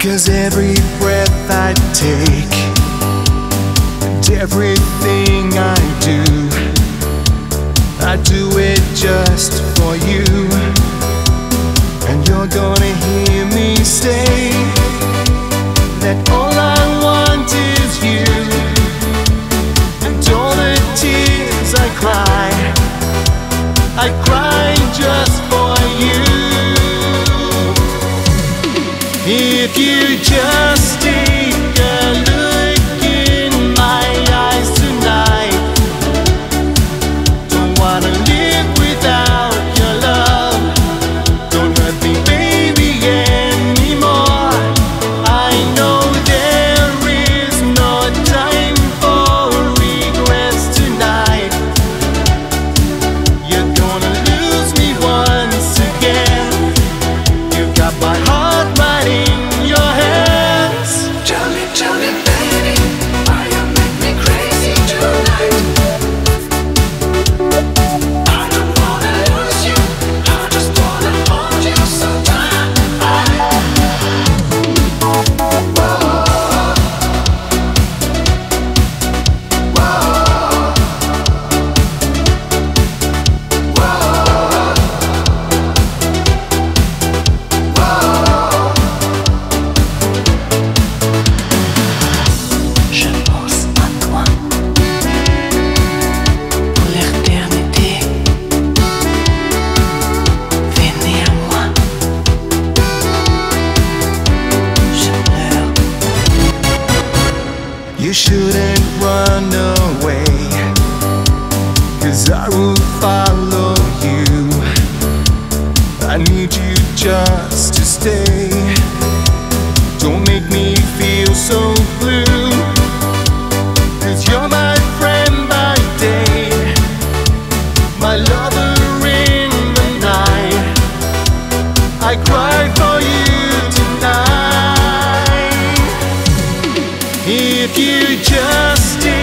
Cause every breath I take and everything I do, I do it just for you. And you're gonna hear me say that all I want is you. And all the tears I cry, I cry You shouldn't run away. Cause I will follow you. I need you just to stay. Don't make me feel so blue. Cause you're my friend by day, my lover in the night. I cry If you just